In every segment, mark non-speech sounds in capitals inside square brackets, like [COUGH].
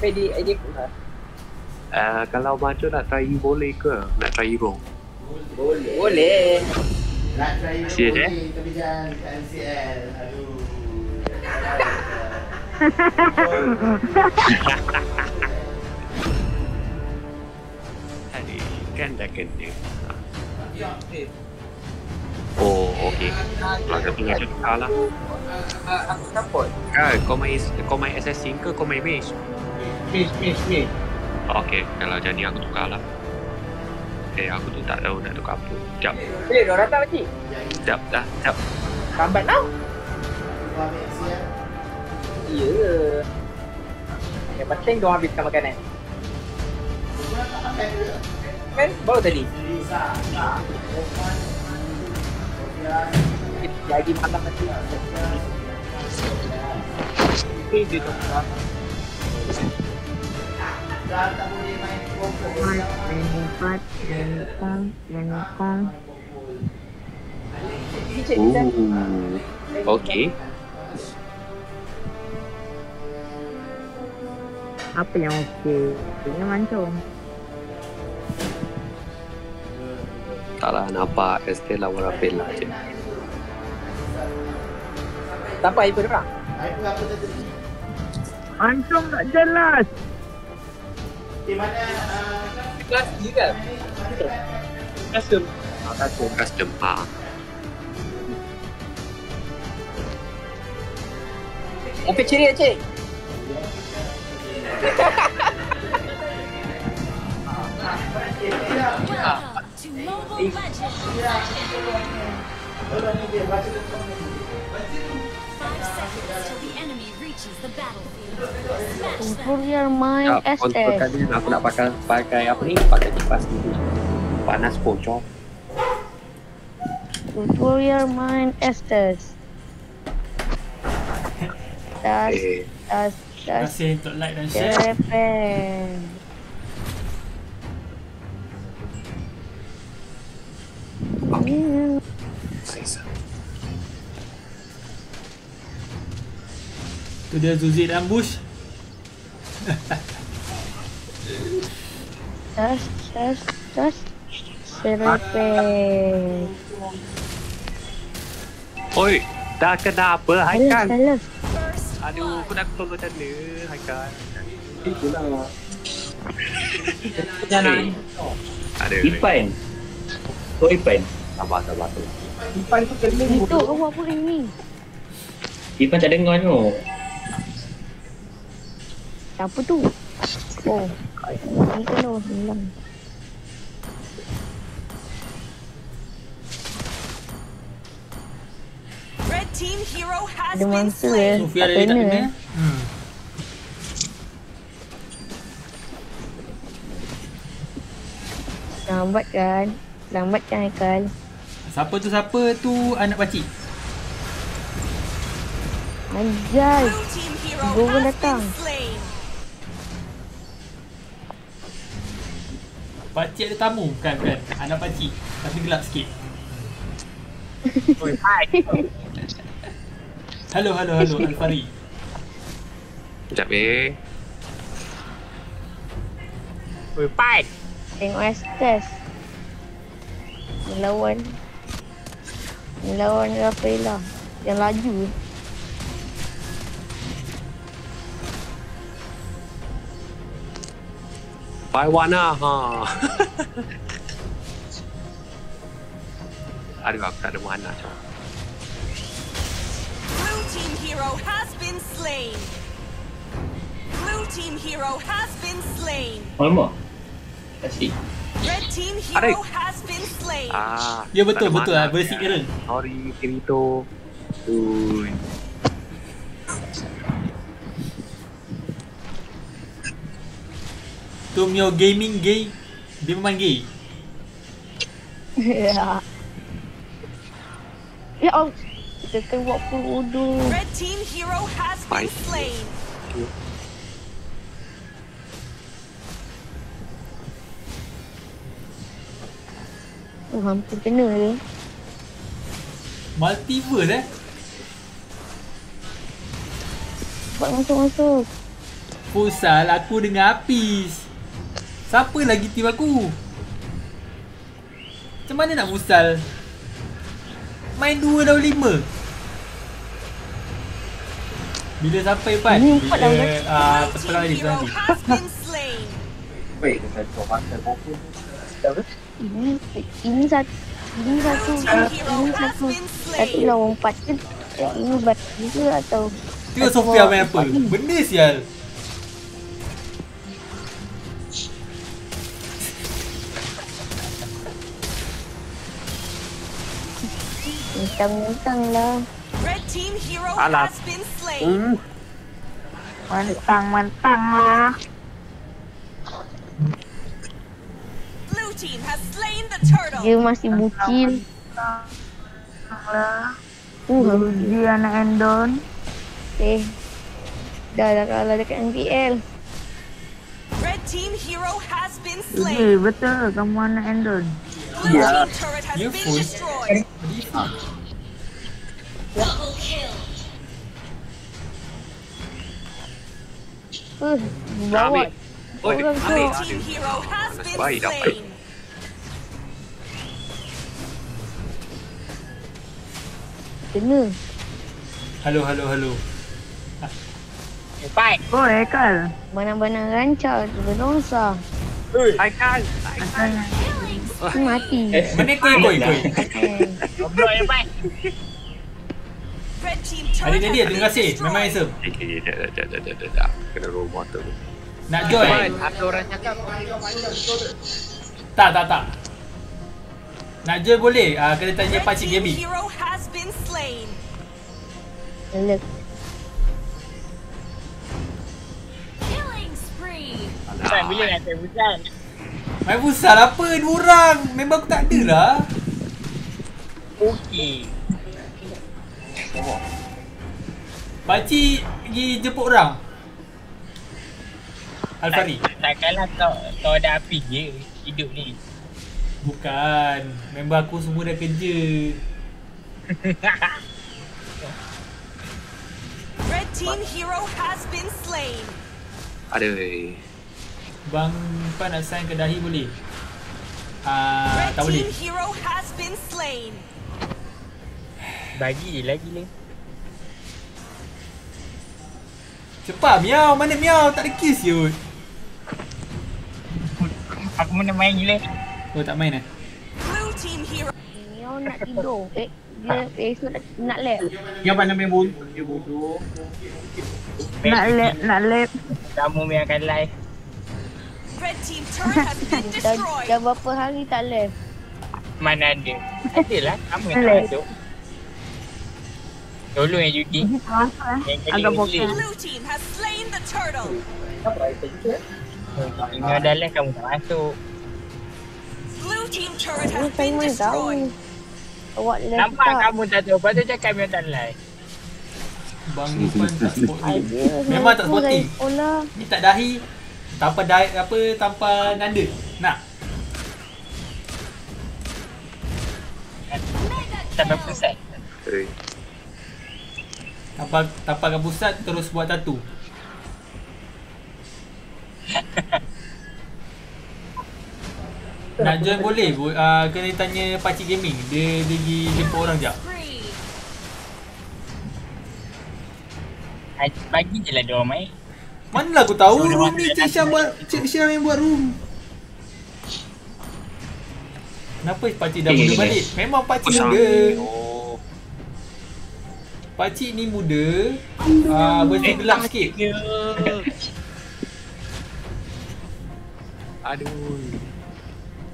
ID ID aku lah. Uh, kalau macam nak try boleh ke? Nak try hero? Boleh. Boleh. Nak try ada, eh? boleh, tapi jangan NCL. Aduh. [LAUGHS] Hari kan dah kena. Oh, okey. Kalau kata macam tukar lah. Aku support. Kan, kau main kau main assassin ke kau main mage? Miss, miss, miss. Okey, kalau jadi aku tukar lah. Eh, aku tu tak tahu nak tukar apa. Sekejap, Boleh dah datang pakcik. sekejap dah, sekejap. Lambat NCL. Ya. Yang penting diorang habiskan makanan. Kan? Baru tadi. Lagi malam nanti. Eh, dia tak. Ooh. Okey. Apa yang okey? Ini mancung. Taklah nampak Estella Warapela je. Tanpa air berang. Aku apa tadi? Mancung tak jelas. Di mana ah, Kelas dia kan? Custom. Ah, custom. Custom. Ha. Apa ciri cik? Welcome [LAUGHS] to Mobile Legends. orang ni dia baca tu komen. Five seconds till the enemy reaches the battlefield. Smash them. Tutorial main Sekejap, untuk SS. kali aku nak pakai pakai apa ni? Pakai kipas ni. Panas bocor. Tutorial main SS. Tas, Eh, tas, Terima tas. kasih untuk like dan share. Nice. Tu dia Zuzi dalam bush. Tas, tas, tas. Cepen. Oi, dah kenapa Salah, Haikal? salah. Aduh, aku nak tolong macam mana Haikal? Itulah. Ada. Ipan. Oh Ipan. Sabar, sabar, sabar. Ipan tu kena Itu kau buat apa ni? Ipan tak dengar tu. Siapa tu? Oh. Ni kena hilang. Red team hero has Ada been mangsa eh. slain. Sofia ada tak kena kena. eh. Hmm. Lambat kan? Lambat kan Haikal? Siapa tu siapa tu anak pakcik? Anjay. Has datang. Pakcik ada tamu? Bukan, bukan. Anak pakcik. Tapi gelap sikit. Oi, hai. [LAUGHS] Halo, halo, halo. Alfari. Sekejap eh. Oi, pai. Tengok Estes. Melawan. Melawan Rafaela. Yang laju. Taiwan lah, ha. [LAUGHS] Aduh, aku tak ada mana macam. Blue team hero has been slain. Blue team hero has been slain. Alamak. Asyik. Red team hero has been slain. Ah, Ya betul, betul lah. Bersih dia. Aaron. Sorry, Kirito. Ui. Tu Mio gaming gay. Dia memang gay. [LAUGHS] ya. Ya Allah. Kita kena buat perudu. Red team hero has been slain. Oh, hampir kena je. Multiverse eh. Buat masuk-masuk. Futsal aku dengan Apis. Siapa lagi tim aku? Macam mana nak futsal? Main 2 lawan 5. Bila sampai empat Bila lawan ah Blue petang team lagi hero nanti. has been slain. Ini ini satu ini satu ini satu satu lawan empat ke ini bat juga atau satu Sofia main apa? Benda sial. Mentang-mentang lah Red team hero has been slain. Hmm. Mentang-mentang lah Blue team has slain the turtle. Dia masih bucin Uh, dia anak Endon Eh Dah dah kalah dekat NPL Red team hero has been slain. betul. Kamu anak Endon team has You fool. destroyed. Uh, bawa. Oi, Orang tu. team has been Baik Kena Halo halo halo. Oh Ekal Mana-mana rancang Berdosa Aikal. Aku mati Mana koi koi koi? Eh, Red team Adik turret jadi has terima kasih. Memang handsome. Eh, eh, dah, dah, dah, dah, dah, dah, dah. Kena role model. Nak join? Ada orang cakap Tak tak tak. Nak join boleh. Ah kena tanya Pakcik Gaby. Been slain. Elok Killing spree. Alah. bila nak saya hujan. Main futsal apa dua orang? Memang aku tak ada lah. Okey. Pakcik pergi jemput orang. Alfari. Takkanlah kau kau ada api je hidup ni. Bukan. Member aku semua dah kerja. Red team hero has been slain. Ada. Bang Pan nak sign ke dahi boleh? Ah, Red tak boleh. team hero has been slain. Bagi lagi ni. Cepat miau. Mana miau? Tak ada kiss je. Aku mana main gila. Oh tak main eh? Blue team hero. Miao nak tidur Eh dia esok nak, nak lab Yang mana main bodoh? Dia bodoh. Nak lab Nak lab Kamu main akan live. Red team turret has been [LAUGHS] dah, dah destroyed. berapa hari tak lab Mana ada? Adalah kamu yang tak masuk. Tolong yang Yuki. Yang kali Agak boleh. Blue team has slain the turtle. Ingat dah live kamu tak masuk. Blue team turret has been destroyed. Awak lab Nampak tak kamu tak tahu. Lepas tu cakap memang tak live. Bang Pan tak sporting. Idea Memang tak Sekolah Ni tak dahi. Tanpa dahi apa tanpa nanda. Nak. Sampai pusat. Eh, Tanpa tanpa pusat terus buat tatu. Nak join boleh. Bo- Uh, kena tanya Pakcik Gaming. Dia dia pergi jemput orang jap. Bagi je lah dia orang main. Manalah aku tahu Suruh room ni Cik Syam datang. buat Cik Syam yang buat room. Kenapa pakcik dah Eh, muda balik? Memang pakcik muda. Oh. Pakcik ni muda. Ah, versi gelap sikit. Aduh.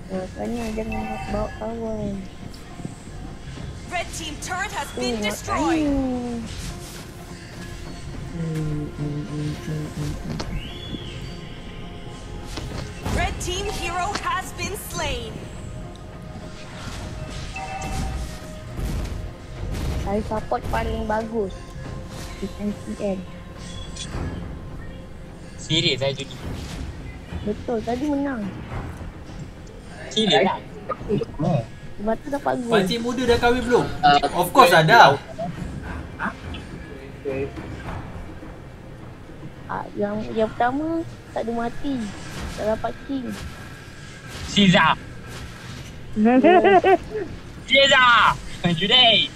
Makanya jangan bawa kawan Red team turret has Oh, been destroyed. Red team hero has been slain. Saya support paling bagus Di NCN Serius lah Judy. Betul tadi menang Serius lah. Sebab tu dapat gol Pakcik muda dah kahwin belum? Of course lah dah. Ah, yang yang pertama tak ada mati. Tak dapat king. Caesar. [LAUGHS] Caesar. Today.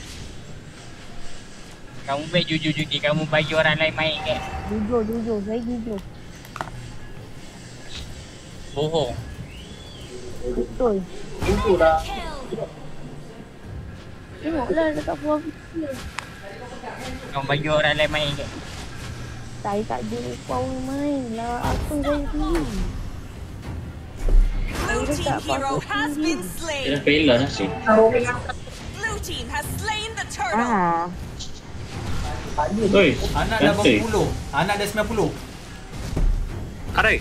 Kamu baik jujur jujur kamu bagi orang lain main ke? Jujur, jujur. Saya jujur. Bohong. Betul. Kill. Tengoklah dekat profil. Kamu bagi orang lain main ke? Saya tak ada power main lah. Apa saya sendiri? Blue team hero has been Dia slain. pela lah sih. Blue team has slain the turtle. Oi, Anak dah cantik. berapa puluh? Anak dah 90. Ada.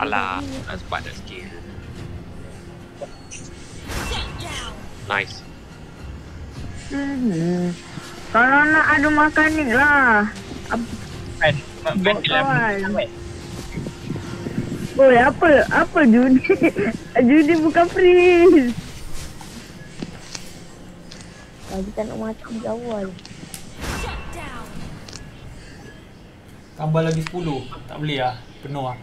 Alah, nak sebab ada skill. Nice. Hmm. Kalau nak ada makan ni lah. Kan, kan kawan. Oi, apa? Apa judi? [LAUGHS] judi bukan freeze. Lagi tak nak mati di awal. Tambah lagi 10. Tak boleh lah. Penuh lah.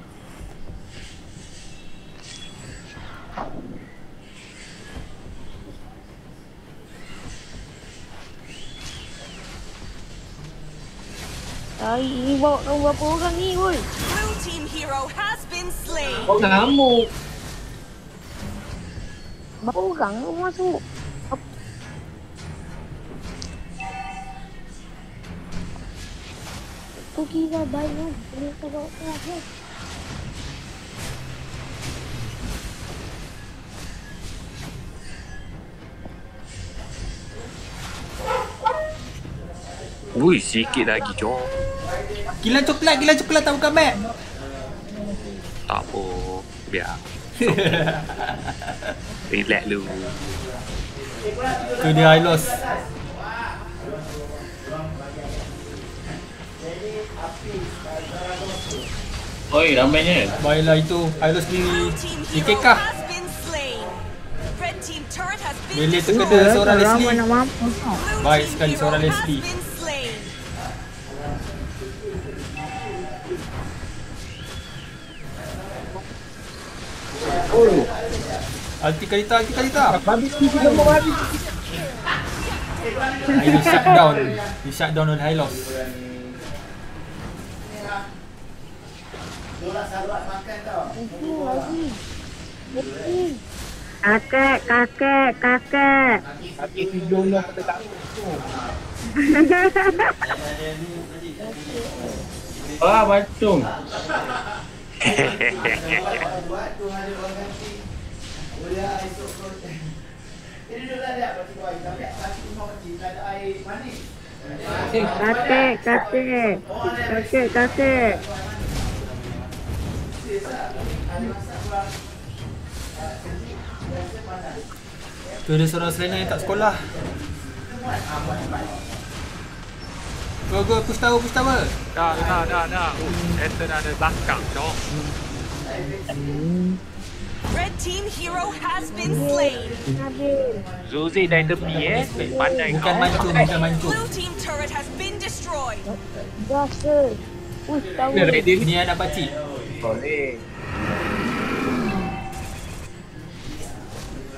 Hai, ini bawa kamu berapa orang ni, woi? Blue team hero has been slain. Ngamuk. Berapa orang kau masuk? Tu kira banyak. Ini kalau terakhir. Ui, sikit lagi, Jom. Kilan coklat, kilan coklat tak buka map. Tak apa. Biar. [LAUGHS] Relax dulu. Tu dia I lost. Oi, ramainya. Baiklah itu. I lost di been Bila terkena seorang Leslie. Baik sekali seorang Leslie. Alti Kalita, Alti Kalita. Habis ni kita mau habis. Ini shut down. Di shut down oleh Hylos. Ini. Ini. Kakek, kakek, kakek. Habis hidung dah kata tak Wah, [LAUGHS] bacung. Buat [LAUGHS] tu. Boleh esok kau. Ini tu air. Tapi rumah kecil tak ada air manis. Kakek, kakek. Kakek, kakek. Tu ada seorang selena yang tak sekolah. Go go push tower push tower. Dah, dah, dah, dah. Ethan ada belakang, Jom. Red team hero has been slain. Zuzi dari tepi eh. Pandai Bukan kau. mancung, bukan mancung. Blue team turret has been destroyed. Biasa. Uish, tahu. Dia ready ni. Ni anak pakcik. Boleh.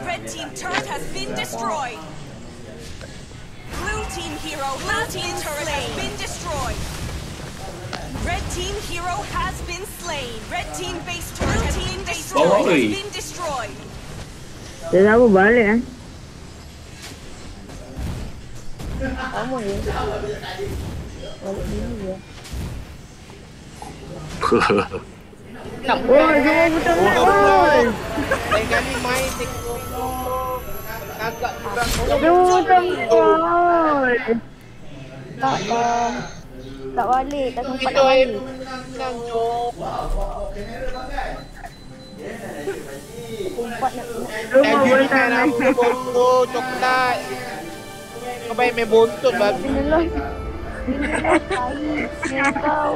Red team turret has been destroyed. Blue team hero, blue team turret has been destroyed. Red team hero has been slain. Red team base turret has been destroyed. Oi. Has been destroyed. Dia tahu balik eh. Sama ya. Balik dulu ya. Oh, semua betul betul. Lain kali main tengok agak kurang Semua betul betul. Tak, tak. Tak balik. Tak sempat nak balik. Sempat nak Eh, bontot, coklat. Kau baik main bontot babi. Kau.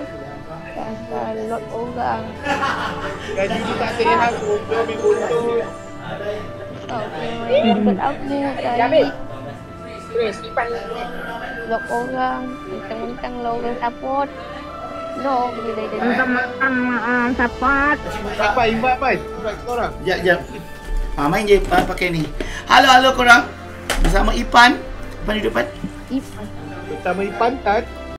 Pasal lot orang. Gaji tak main bontot. Aku. Kali. Terus, lipat. Block orang. Mentang-mentang lah orang support. No, bila dia Mentang-mentang uh, sapat. Apa invite apa? Invite kita orang. Jap, jap. Ha, main je ha, pakai ni. Halo, halo korang. Bersama Ipan. Ipan di depan. Ipan. Bersama Ipan Tan.